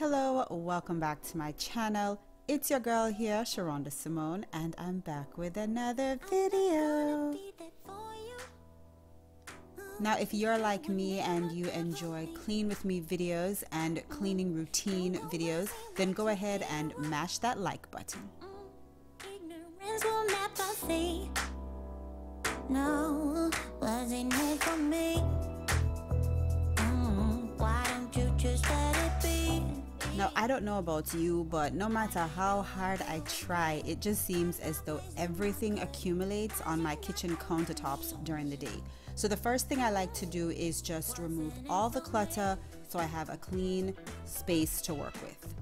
Hello, welcome back to my channel. It's your girl here, Sherunda Simone, and I'm back with another video. Now, if you're like me and you enjoy clean with me videos and cleaning routine videos, then go ahead and mash that like button. No, wasn't it for me? Now, I don't know about you, but no matter how hard I try, it just seems as though everything accumulates on my kitchen countertops during the day. So, the first thing I like to do is just remove all the clutter so I have a clean space to work with.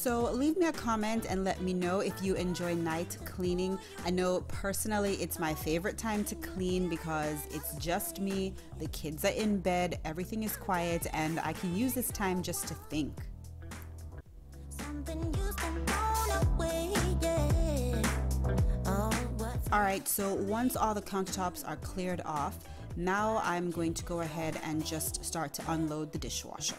So leave me a comment and let me know if you enjoy night cleaning. I know personally it's my favorite time to clean because it's just me, the kids are in bed, everything is quiet, and I can use this time just to think. Alright, so once all the countertops are cleared off, now I'm going to go ahead and just start to unload the dishwasher.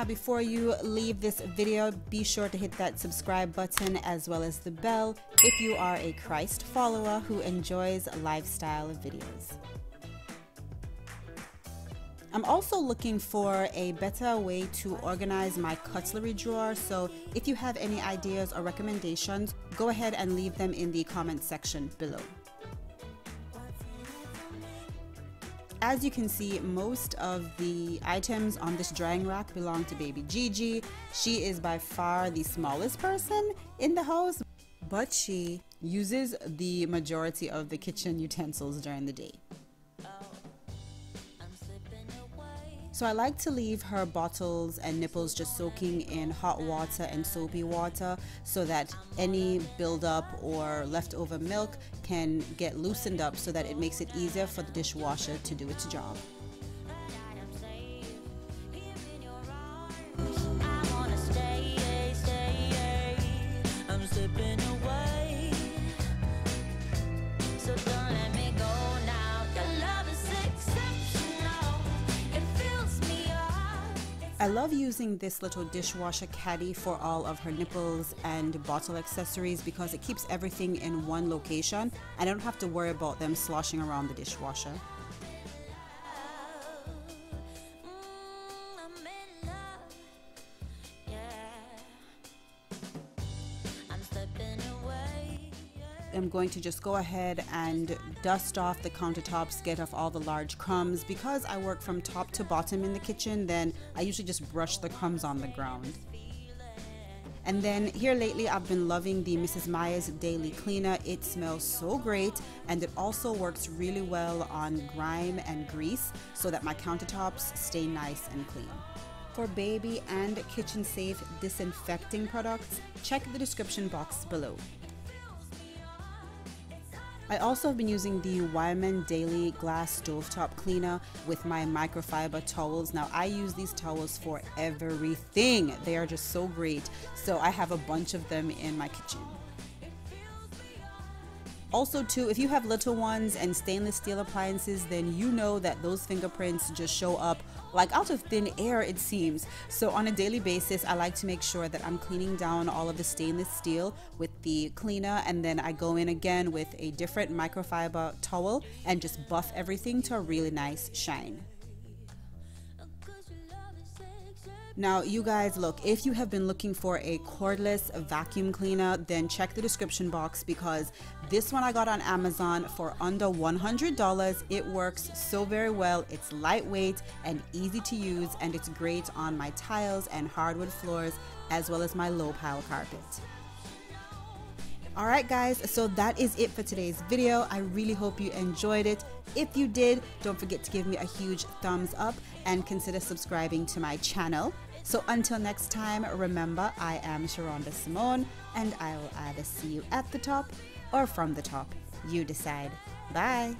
Now before you leave this video, be sure to hit that subscribe button as well as the bell if you are a Christ follower who enjoys lifestyle videos. I'm also looking for a better way to organize my cutlery drawer, so if you have any ideas or recommendations, go ahead and leave them in the comment section below. As you can see, most of the items on this drying rack belong to baby Gigi. She is by far the smallest person in the house, but she uses the majority of the kitchen utensils during the day. So I like to leave her bottles and nipples just soaking in hot water and soapy water so that any buildup or leftover milk can get loosened up so that it makes it easier for the dishwasher to do its job. I love using this little dishwasher caddy for all of her nipples and bottle accessories because it keeps everything in one location. I don't have to worry about them sloshing around the dishwasher. I'm going to just go ahead and dust off the countertops, get off all the large crumbs. Because I work from top to bottom in the kitchen, then I usually just brush the crumbs on the ground. And then here lately, I've been loving the Mrs. Meyer's Daily Cleaner. It smells so great and it also works really well on grime and grease so that my countertops stay nice and clean. For baby and kitchen safe disinfecting products, check the description box below. I also have been using the Weiman Daily Glass Stovetop Cleaner with my microfiber towels. Now I use these towels for everything. They are just so great. So I have a bunch of them in my kitchen. Also too, if you have little ones and stainless steel appliances, then you know that those fingerprints just show up like out of thin air it seems. So on a daily basis, I like to make sure that I'm cleaning down all of the stainless steel with the cleaner and then I go in again with a different microfiber towel and just buff everything to a really nice shine. Now, you guys, look, if you have been looking for a cordless vacuum cleaner, then check the description box because this one I got on Amazon for under $100. It works so very well. It's lightweight and easy to use, and it's great on my tiles and hardwood floors as well as my low pile carpet. Alright guys, so that is it for today's video. I really hope you enjoyed it. If you did, don't forget to give me a huge thumbs up and consider subscribing to my channel. So until next time, remember I am Sherunda Simone and I will either see you at the top or from the top. You decide. Bye.